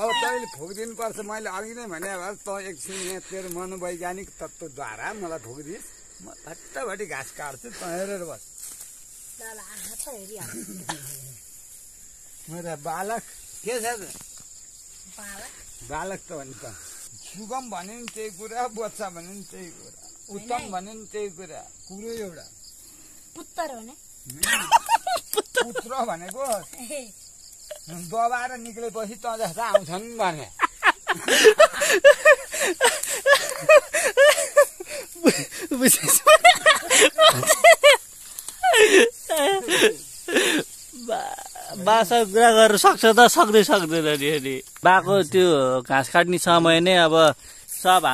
अब तैँले फुकिदिनु पर्छ मैले अघि नै भने तँ एकछिन यहाँ तेरो मनोवैज्ञानिक तत्त्वद्वारा मलाई फुकिदिस् म झट्टभरि घाँस काट्छु तँ हेरेर बस बाबा आँखा छ हेरिहाल्नु मेरो बालक। के छ बालक। त भने त। सुगम भने नि त्यही कुरा बच्चा भने नि त्यही कुरा उत्तम भने नि त्यही कुरा कुरो एउटा। नि। पुत्र भनेको? दबाएर निक्लेपछि त जस्ता आउँछन् भने। बा- बासँग कुरा गर्न सक्छ त सक्दै सक्दैन नि अनि। बाको त्यो घाँस काट्ने समय नै अब सब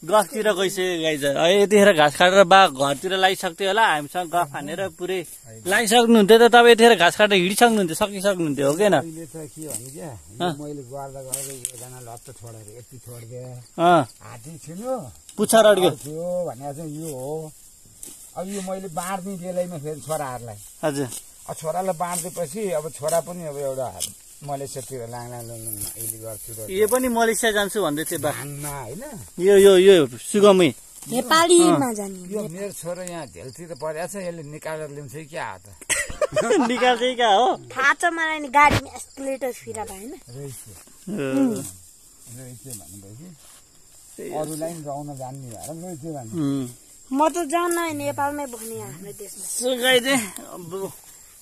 गफतिर गइसक्यो गाई अब यतिखेर घाँस काटेर बा घरतिर लगाइसक्थ्यो होला हामीसँग गफ हानेर पुरै लगाइसक्नुहुन्थ्यो त तपाईँ यतिखेर घाँस काटेर हिँडिसक्नुहुन्थ्यो सकिसक्नुहुन्थ्यो हो किन अहिले त के भने क्या यो मैले गर्दा गर्दै एकजना लत्त छोडेर यति छोडिदिएँ अँ। हात्ती छिनु पुच्छर अड्क्यो थियो भनेर चाहिँ यो हो। अब यो मैले बाँड्ने बेलैमा फेरि छोराहरूलाई। हजुर। छोरालाई बाँडिदिएपछि अब छोरा पनि अब एउटा मलेसियातिर लाङ अहिले गर्छु यो पनि मलेसिया जान्छु भन्दै थियो बा। धानमा होइन? यो यो यो सुगमै। नेपालीमा जाने। यो मेरो छोरो यहाँ झेलतिर परेको छ यसले निकालेर ल्याउँछ कि क्या हो त निकाल्छ कि क्या हो? थाहा छ मलाई नि गाडीमा एस्कुलेटर फिरा भएन अरूलाई पनि गाउन जान्ने भएर रहेछ भने। म त जान्न नेपालमै भने हाम्रो देशमा। सो गाई चाहिँ अब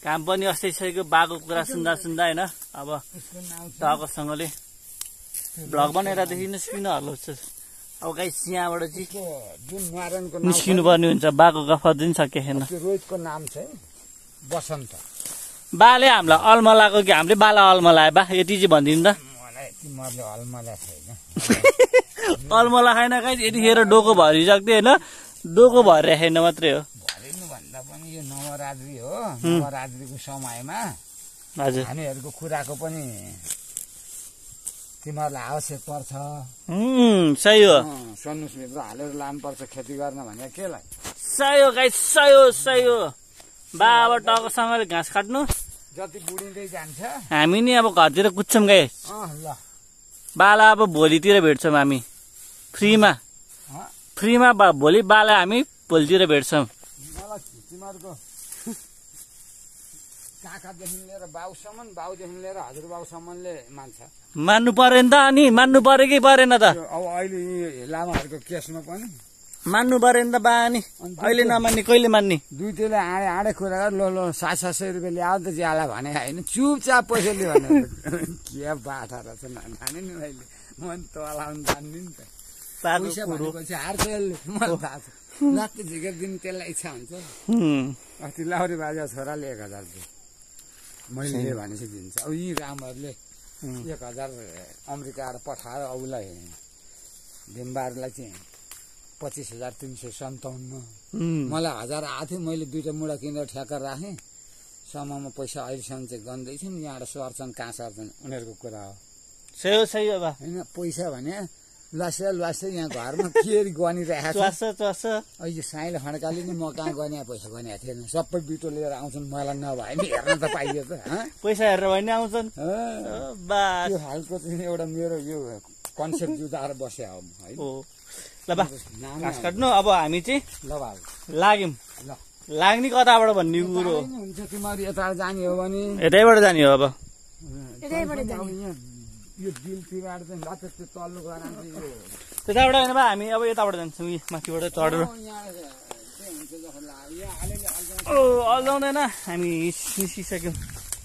काम पनि अस्ति सकेको बाको कुरा सुन्दा सुन्दा होइन? अब टाकोसँगले भ्लग बनाएर देखिनुहोस् किन हल्लाउँछ अब गाई यहाँबाट चाहिँ निस्किनु पर्ने हुन्छ बाको गफ दिन सकेको छैन रोहितको नाम चाहिँ बसन्त। बाले हामीलाई अल्मलाएको कि हामीले? बाला अल्मलायो बा यति चाहिँ भनिदिनु त। छैन। अल्मला खाएन गाई यतिखेर डोको भरिसक्थ्यो होइन? डोको भरिराखेन मात्रै हो। भन्दा पनि यो नवरात्रि हो। नवरात्रिको समयमा हामीहरूको कुराको पनि तिमीहरूलाई आवश्यक पर्छ। सही हो। अँ, सन्नुसभित्र हालेर लानुपर्छ खेती गर्न भने केलाई? सही हो गाई सही हो सही हो। बा अब टाकोसँगले घाँस काट्नु। जति बुढिँदै जान्छ। हामी नि अब घरतिर कुद्छौँ गाई। अँ ल। बाला अब भोलितिर भेट्छौँ हामी। फ्रीमा। फ्रीमा भोलि बाला हामी भोलितिर भेट्छौँ। तिमीहरूको काकादेखि लिएर बाउसम्म बाउदेखि लिएर हजुरबाउसम्मले मान्छ। मान्नु पऱ्यो नि त अनि मान्नु पऱ्यो कि परेन त। अब अहिले लामाहरूको केसमा पनि। मान्नु पऱ्यो नि त बा अनि अहिले नमान्ने कहिले मान्ने? दुई तेले आँडे आँडे कुरा गरेर लो लो सात सात सय रुपियाँ ल्याऊ त ज्याला भने होइन चुपचाप पैसाले भने। के बाठा रहेछ नानी नि अहिले म नि तलाउनु जान्दिनँ नि त। पैसा भनेपछि हार्छ यसले मलाई थाहा छ। लाक्क झिकेर दिनु त्यसलाई इच्छा हुन्छ। अस्ति लाउरी बाजा छोराले एक हजार दियो। मैले भनेपछि दिन्छ। अब यी रामहरूले एक हजार अमेरिकाबाट पठाएर औलाई भिमबारलाई चाहिँ पच्चिस हजार तिन सय सन्ताउन्न। मलाई हजार आएको थियो। मैले दुइटा मुढा किनेर ठ्याक्कर राखेँ। समयमा पैसा अहिलेसम्म चाहिँ गन्दैछन् यहाँबाट सर्छन् कहाँ सर्छन् उनीहरूको कुरा हो। सही हो सही हो होइन पैसा भने लासे लासे यहाँ घरमा के गनिरहेको छ अहिले साइले खड्काले नि म कहाँ गने पैसा गनेको थिएन। सबै बिटो लिएर आउँछन्। मलाई नभए नि हेर्न त पाइयो त हँ? पैसा हेरेर भयो नि आउँछन्। बा त्यो खालको चाहिँ एउटा मेरो यो कन्सेप्ट जुदाएर बसे हो म है। ल बा घाँस काट्नु। अब हामी चाहिँ ल बाबु लाग्यौँ। ल। लाग्ने कताबाट भन्ने कुरो हुन्छ तिमीहरू यता जाने हो भने? यतैबाट जाने हो अब। यतैबाट अब यो दिलतिरबाट चाहिँ लक्क त्यो तल्लो गएर चाहिँ यो। त्यताबाट होइन बा हामी अब यताबाट जान्छौँ यी माथिबाट चढेर के ओ अल्झाउँदैन हामी निस्किसक्यौँ।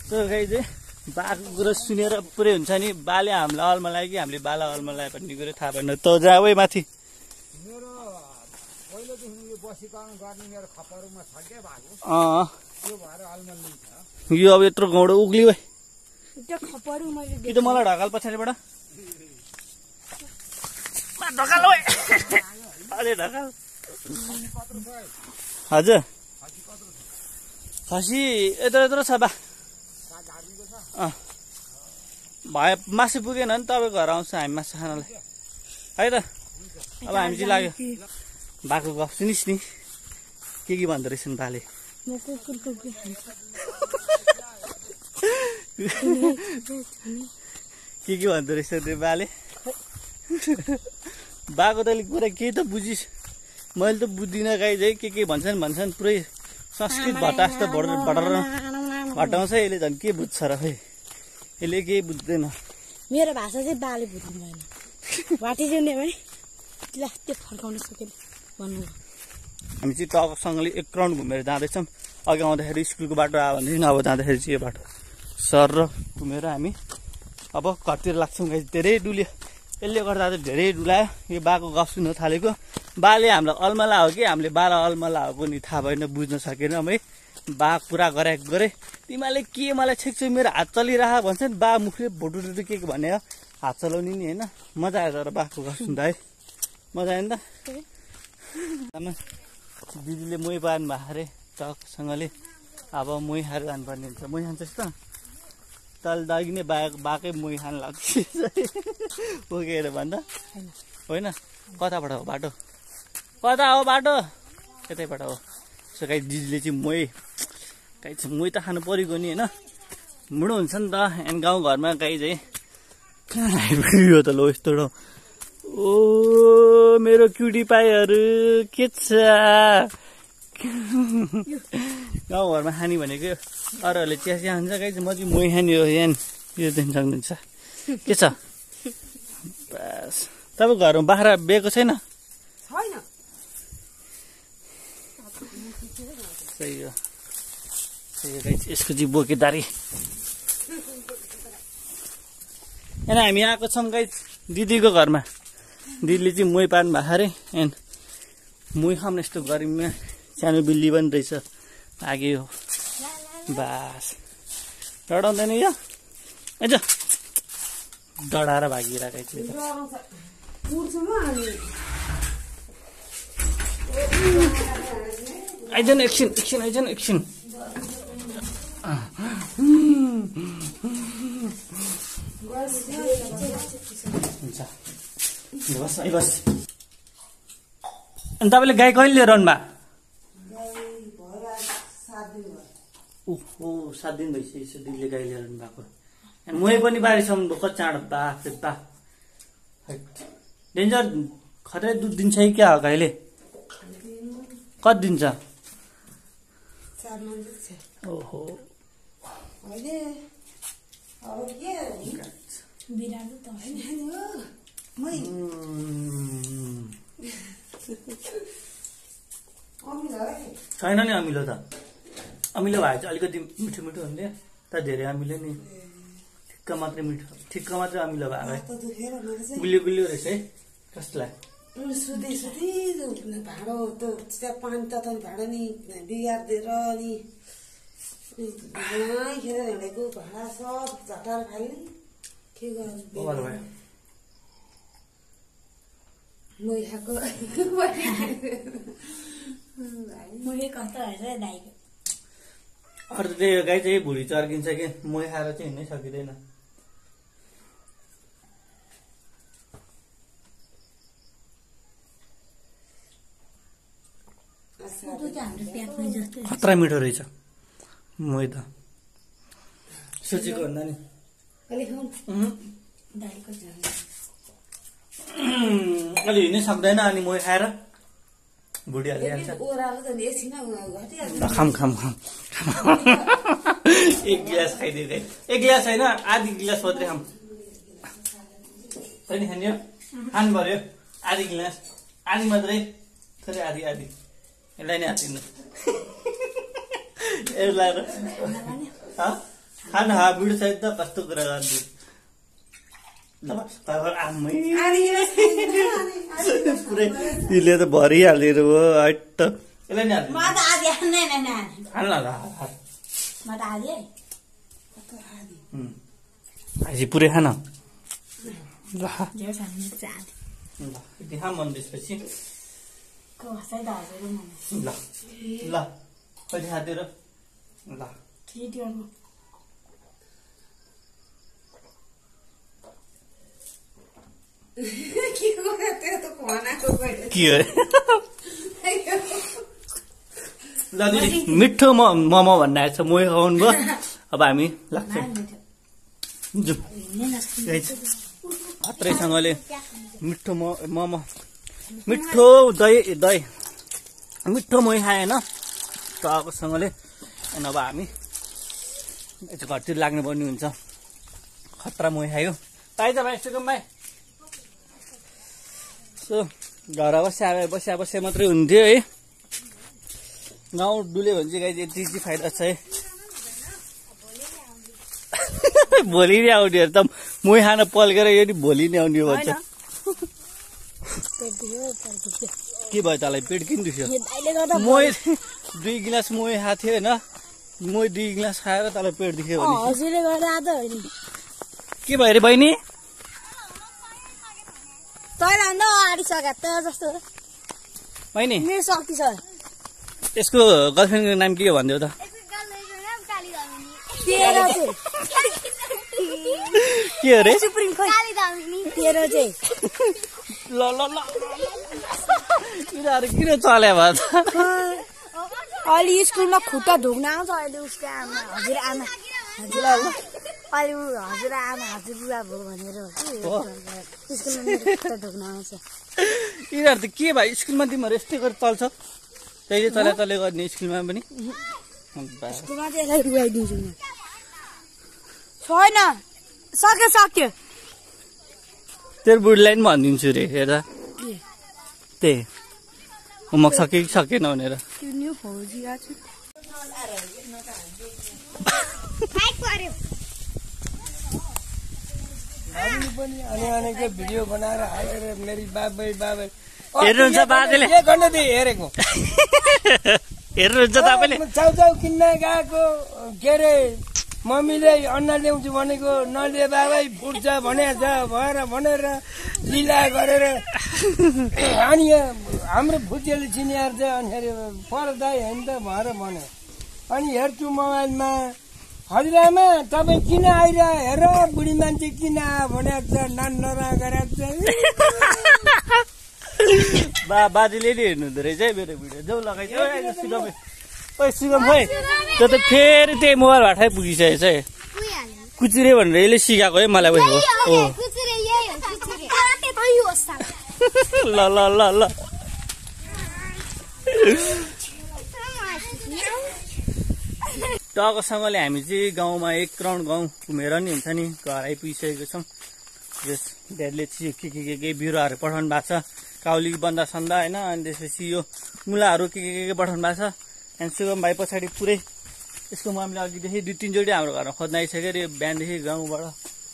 त्यो गाई चाहिँ बाको कुरो सुनेर पुरै हुन्छ नि। बाले हामीलाई अल्मा लाग्यो कि हामीले बाला अल्मा लाग्यो भन्ने कुरो थाहा भएन। त जाऊ है माथि। मेरो पहिलेदेखि यो बसीकरण गर्ने मेरो खपरूमा छ क्या भएको। अँ। त्यो भएर अलमल्ली छ यो अब यत्रो घौडो उक्लियो है त्यो खपहरू मैले कि त मलाई ढकाल पछाडिबाट? मा, ढकाल ओए? अरे ढकाल। हजुर। खसी यत्रो यत्रो छ बा। अँ। भए मासु पुगेन भने तपाईँ घर आउँछ हामी मासु खानलाई। है त। अब हामी चाहिँ लाग्यो। बाको गफ सुनिस् नि। के के भन्दो बाले? म कुकुरको के के भन्दो रहेछ त्यो बाले? बाको त अलिक कुरा केही त बुझिस्। मैले त बुझ्दिनँ गाई चाहिँ के के भन्छन् भन्छन् पुरै संस्कृत भटास त भटर भटर भटाउँछ यसले झन्। के बुझ्छ र खै? यसले केही बुझ्दैन। मेरो भाषा चाहिँ बाले बुझ्नु भएन। वाटिदियो नि भने ल त्यो फर्काउन सकेन। भन्नु हामी चाहिँ टकसँगले एक राउन्ड घुमेर जाँदैछौँ। अघि आउँदाखेरि स्कुलको बाटो आयो भनेदेखि अब जाँदाखेरि चाहिँ यो बाटो। सर र घुमेर हामी। अब घरतिर लाग्छौँ गाई धेरै डुल्यो। यसले गर्दा चाहिँ धेरै डुलायो। यो बाको गफ सुन्न थालेको। बाले हामीलाई अल्मला हो कि? हामीले बाला अल्मला हो पनि थाहा भएन बुझ्न सकेन है बा पुरा गराएको गरे। तिमीहरूले के मलाई छेक्छौ मेरो हात चलिरह भन्छ नि बा मुखले भोटु के के हात चलाउने नि होइन। मजा आयो तर बाको गफ सुन्दा है। मजा आयो नि त। दिदीले मोही पार्नु भएको अरे टकसँगले अब मोही खाएर जानुपर्ने हुन्छ। मोही खान्छस् त तल दागी नै बा बाकै मोही खान लाग्छ। पुगेर भन्दा। होइन? कताबाट हो बाटो? कता हो बाटो? यतैबाट हो। सो गाई दिदीले चाहिँ मोही गाई चाहिँ मोही त खानु परेको नि होइन? मुडो हुन्छ नि त अनि गाउँघरमा गाई चाहिँ आइपुग्यो त लो यस्तो ओ मेरो क्युटी पाईहरू के छ? गाउँघरमा खाने भनेको अरूहरूले चिया चिया खान्छ चाहिँ म चाहिँ मोही खाने हो यहाँ यो दिन सक्नुहुन्छ। के छ? बस। तपाईँ घरमा बाख्रा बेएको छैन? सही हो। सही हो गाई। यसको चाहिँ बोकेदारी होइन हामी आएको छौँ गाई। दिदीको घरमा। दिदीले चाहिँ मोही पार्नु भएको अरे। एन्ड मोही खाउँ न यस्तो गर्मीमा सानो बिल्ली पनि रहेछ लाग्यो बास। डढाउँदैन यो? आइज डढाएर भागिरहेको चाहिँ पुर्छु म अनि आइज न एकछिन एकछिन आइज न एकछिन। हुन्छ बस है बस। अनि तपाईँले गाई कहिले लिएर ओहो सात दिन भइसकेको दिदीले गाई लिएर आउनु भएको। मै पनि बारीसम्म भर्खर चाँडो बाफ बा डेन्जर खतरै दुध दिन्छ कि क्या हो गाईले? कति दिन्छ? चार मान्छे छ। ओहो। छैन नि अमिलो त। अमिलो भए चाहिँ अलिकति मिठो मिठो हुन्थ्यो। तर धेरै अमिलो नि। ठिक्क मात्रै मिठो ठिक्क मात्रै अमिलो चाहिँ गुलियो गुलियो रहेछ है। कसलाई सुते सुते भाँडो त त्यहाँ पानी तताउने भाँडो नि बिगारिदिएर अनि भाँडा खेर हिँडेको भाँडा सब झटाएर फाल्ने के गर्नु मैले कस्तो दाइको। अरू त त्यही हो, गाई चाहिँ भुँडी चर्किन्छ कि? मै खाएर चाहिँ हिँड्नै सकिँदैन। खतरा मिठो रहेछ। मै त। सोचेको भन्दा नि। अलि हिँड्नै सक्दैन अनि मै खाएर। खाम खाम खाम। एक गिलास खाइदियो गाई एक गिलास होइन आधी गिलास मात्रै खाम। पनि खाने खानु पर्यो। आधी गिलास। आधी मात्रै। थोरै आधी आधी। यसलाई नै हातिनु यसलाई? खानु हा? सहित त कस्तो कुरा आमै पुरै त भरिहालेर हो हट त यसलाई नि म त आधी नै नै नै हाल न हाल म त आधी है। आजी पुरै खान। मन हजुर ल ल कति खाँदै र ल ठिक के गर्यो त्यो त खनाको गयो के हो ल दिदी मिठो म मोमो भन्ने आएछ मोही खुवाउनु भयो अब हामी लाग्छ खत्रैसँगले मिठो म मोमो मिठो दही दही मिठो मोही खाएँ होइन टकोसँगले अनि अब हामी घरतिर लाग्नुपर्ने हुन्छ खतरा मोही खायो पाइज भाइ सुगम भाइ सो घर बस्या बस्या बस्या मात्रै हुन्थ्यो है। गाउँ डुल्यो भने चाहिँ गाई यति फाइदा छ है। भोलि नै आउनेहरू त मोही खान पल्केर यो नि भोलि नै आउने भन्छ। के भयो तँलाई? पेट किन दुख्यो? मोही दुई गिलास मोही खाएको थियो होइन। मोही दुई गिलास खाएर तँलाई पेट दुख्यो भने। के भयो अरे बहिनी? आडिसक्यो त जस्तो। बहिनी। मेरो शक्ति छ। यसको गर्लफ्रेन्डको नाम के हो त? के हो अरे? सुप्रिम खोइ तेरो चाहिँ ल ल ल। यिनीहरू किन चल्या भयो त? अहिले स्कुलमा खुट्टा धुक्न आउँछ अहिले उसको आमा हजुर आमा हजुर अहिले ऊ हजुर आमा हजुर बुवा भयो भनेर हो कि स्कुलमा मेरो खुट्टा धुक्न आउँछ यिनीहरू त के भयो स्कुलमा तिमीहरू यस्तै गरेर चल्छ त्यही चल्या चले गर्ने स्कुलमा पनि। बा। स्कुलमा चाहिँ यसलाई रुवाइदिन्छु म। छैन। सक्यो सक्यो। तेरो बुढीलाई पनि भनिदिन्छु रे हेर्दा त्यही होमवर्क सक्यो कि सकेन भनेर। त्यो न्यु फौजी आएको हामीले पनि अनि अनेकै भिडियो बनाएर हालेर मेरी बाबै बाबै। हेर्नुहुन्छ बाजेले? एक हेरेको? हेर्नुहुन्छ तपाईँले चाउचाउ किन्न गएको के अरे मम्मीले अन्डा ल्याउँछु भनेको नलिए बाबै फुट्छ भनेको छ भएर भनेर लिला गरेर अनि हाम्रो भुटियाले चिनिहार छ अनिखेरि पर्दा होइन त भएर भन्यो। अनि हेर्छु मोबाइलमा। हजुरआमा तपाईँ किन आइरह हेर बुढी मान्छे किन आयो भनेको छ नान नरा गरेको छ? बा बाजेले नि हेर्नु हुँदो रहेछ है मेरो भिडियो। जाउ लगाइदियो ओइ सुगम खोइ त्यो त फेरि त्यही मोबाइल भाटै पुगिसकेको छ है। कुचुरे भनेर यसले सिकाएको है मलाई हो। ल ल ल ल। टकसँगले हामी चाहिँ गाउँमा एक राउन्ड गाउँ घुमेर नि हुन्छ नि घर आइपुगिसकेको छौँ। यस ड्याडले चाहिँ के के के के बिरुवाहरू पठाउनु भएको छ। काउली बन्दा सन्दा होइन अनि त्यसपछि यो मुलाहरू के के के के पठाउनु भएको छ। अनि सुगम भाइ पछाडि पुरै यसको मामले अघिदेखि दुई तिनचोटि हाम्रो घरमा खोज्न आइसक्यो। अरे बिहानदेखि गाउँबाट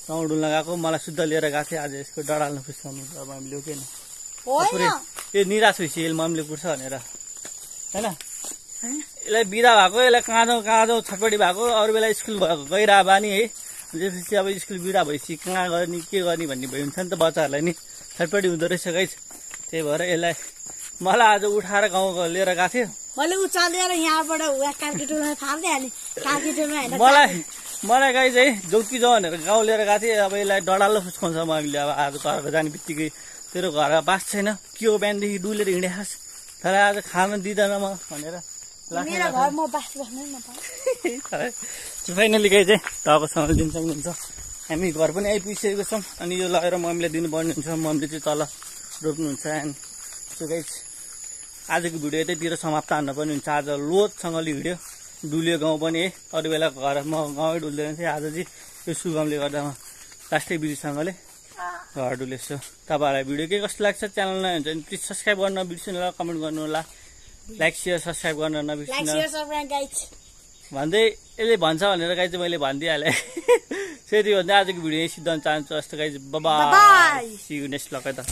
गाउँ डुल्न गएको। मलाई शुद्ध लिएर गएको थिएँ आज यसको डडाल्नु खुसाउनु अब हामीले हो किन पुरै यो निराश भइसक्यो। मामले पुर्छ भनेर। होइन। यसलाई बिदा भएको यसलाई कहाँ जाउँ छटपटी भएको अरू बेला स्कुल भएको गइरह बानी है। त्यसपछि अब स्कुल बिदा भएपछि कहाँ गर्ने के गर्ने भन्ने भयो हुन्छ नि त बच्चाहरूलाई नि। छटपटी हुँदो रहेछ गाइस त्यही भएर यसलाई मलाई आज उठाएर गाउँ लिएर गएको थियो। मैले उचालेर यहाँबाट मलाई मलाई गाई चाहिँ जौकी जाउँ भनेर गाउँ लिएर गएको थिएँ। अब यसलाई डडाल्लो फुस्काउँछ मैले अब आज घर जाने बित्तिकै। तेरो घर बास छैन। के हो बिहानदेखि डुलेर हिँडे खास तर आज खान दिँदैन म भनेर म फाइनली गाई चाहिँ टकोसँग दिन सक्नुहुन्छ हामी घर पनि आइपुगिसकेको छौँ। अनि यो लगेर मम्मीलाई दिनुपर्ने हुन्छ। मम्मीले चाहिँ तल रोप्नुहुन्छ। एन्ड सो गाइज आजको भिडियो यतैतिर समाप्त हान्न पनि हुन्छ। आज लोदसँगले हिँड्यो। डुल्यो गाउँ पनि। है अरू बेला घर म गाउँमै डुल्दैन थिएँ। आज चाहिँ यो सुगमले गर्दामा लास्टै विधिसँगले घर डुलेछु। तपाईँहरूलाई भिडियो के कस्तो लाग्छ च्यानल नयाँ हुन्छ भने प्लिज सब्सक्राइब गर्न नबिर्सिनु होला। कमेन्ट गर्नु होला। लाइक सेयर सब्सक्राइब गर्न लाइक नबिर्सिनु भन्दै यसले भन्छ भनेर गाई चाहिँ मैले भनिदिइहालेँ। त्यति भन्दा आजको भिडियो यहीँ सिद्धान्त चाहन्छु। जस्तो गाई बाबा. सियु नेक्स्ट लगाइ त।